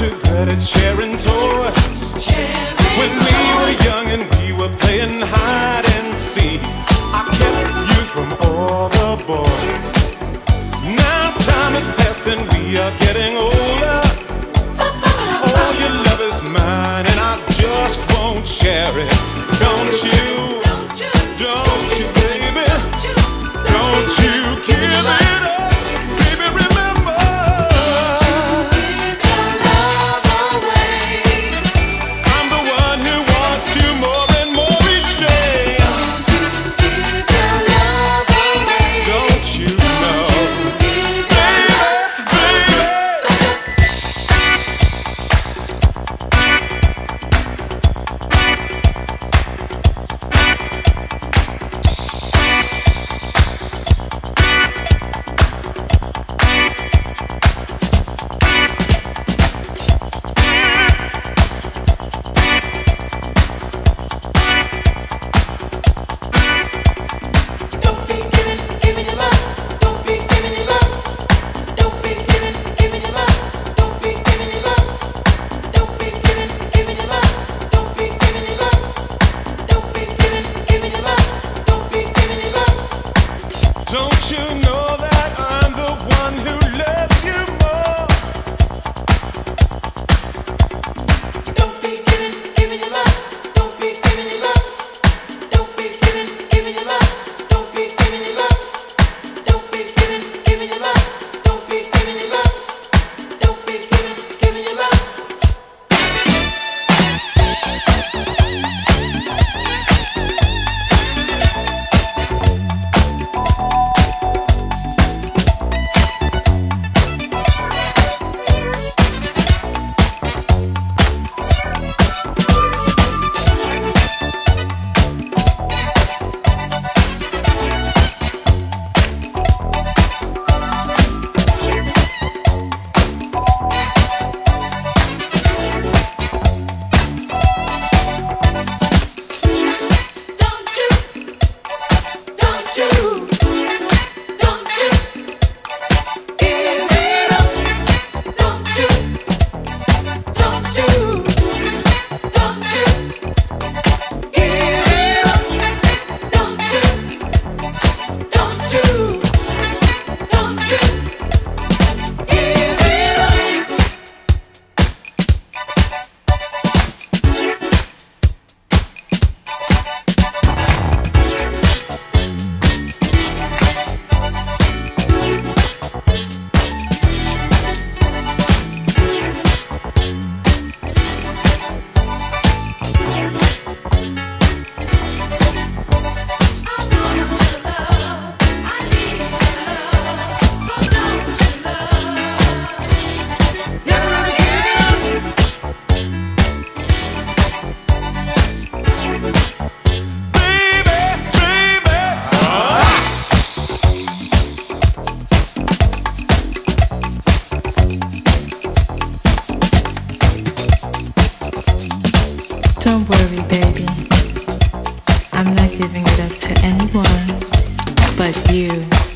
to credit sharing tour. When we were young and we were playing hide and seek, I kept you from all the boys. Now time is. giving it up to anyone but you.